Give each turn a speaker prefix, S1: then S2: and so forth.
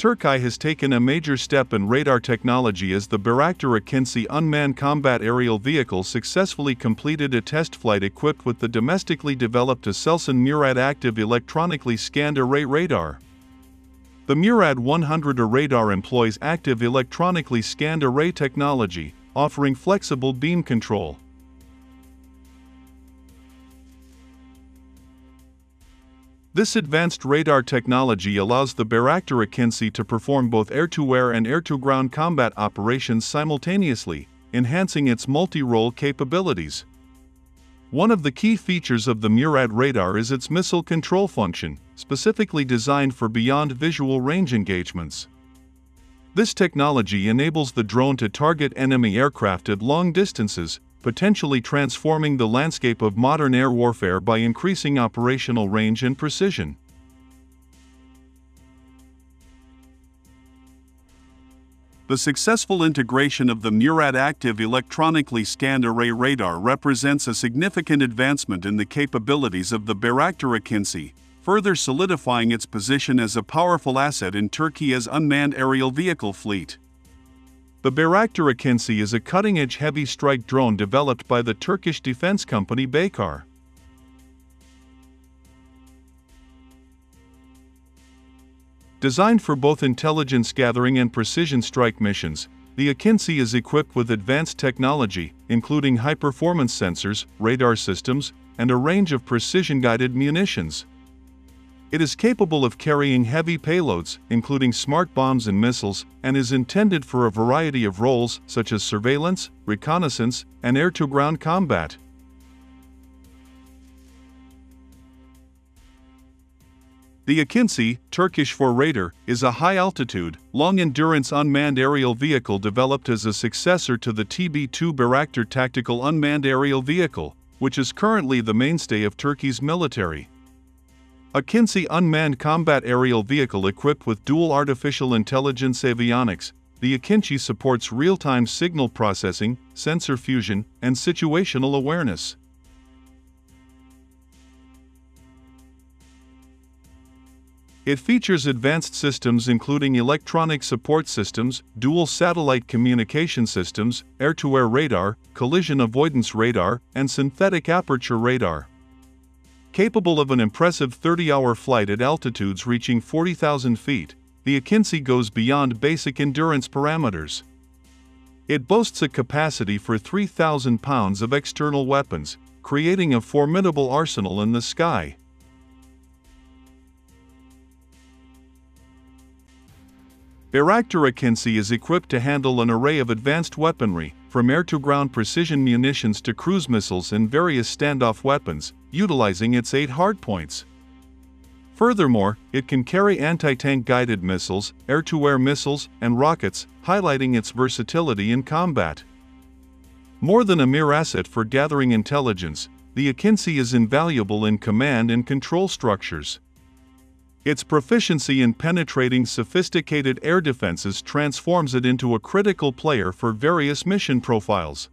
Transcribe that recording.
S1: Turkey has taken a major step in radar technology as the Bayraktar Akinci unmanned combat aerial vehicle successfully completed a test flight equipped with the domestically developed Aselsan Murad active electronically scanned array radar. The Murad 100 radar employs active electronically scanned array technology, offering flexible beam control. This advanced radar technology allows the Bayraktar Akinci to perform both air-to-air and air-to-ground combat operations simultaneously, enhancing its multi-role capabilities. One of the key features of the Murad radar is its missile control function, specifically designed for beyond visual range engagements. This technology enables the drone to target enemy aircraft at long distances, potentially transforming the landscape of modern air warfare by increasing operational range and precision. The successful integration of the Murad active electronically scanned array radar represents a significant advancement in the capabilities of the Bayraktar Akinci, further solidifying its position as a powerful asset in Turkey's unmanned aerial vehicle fleet. The Bayraktar Akinci is a cutting-edge heavy strike drone developed by the Turkish defense company Baykar. Designed for both intelligence gathering and precision strike missions, the Akinci is equipped with advanced technology, including high-performance sensors, radar systems, and a range of precision-guided munitions. It is capable of carrying heavy payloads, including smart bombs and missiles, and is intended for a variety of roles such as surveillance, reconnaissance, and air-to-ground combat. The Akinci, Turkish for Raider, is a high-altitude, long-endurance unmanned aerial vehicle developed as a successor to the TB-2 Bayraktar tactical unmanned aerial vehicle, which is currently the mainstay of Turkey's military. Akinci unmanned combat aerial vehicle equipped with dual artificial intelligence avionics, the Akinci supports real-time signal processing, sensor fusion, and situational awareness. It features advanced systems including electronic support systems, dual satellite communication systems, air-to-air radar, collision avoidance radar, and synthetic aperture radar. Capable of an impressive 30-hour flight at altitudes reaching 40,000 feet, the Akinci goes beyond basic endurance parameters. It boasts a capacity for 3,000 pounds of external weapons, creating a formidable arsenal in the sky. Bayraktar Akinci is equipped to handle an array of advanced weaponry, from air-to-ground precision munitions to cruise missiles and various standoff weapons, utilizing its eight hardpoints. Furthermore, it can carry anti-tank guided missiles, air-to-air missiles, and rockets, highlighting its versatility in combat. More than a mere asset for gathering intelligence, the Akinci is invaluable in command and control structures. Its proficiency in penetrating sophisticated air defenses transforms it into a critical player for various mission profiles.